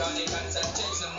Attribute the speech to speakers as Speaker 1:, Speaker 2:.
Speaker 1: Johnny the and Jason.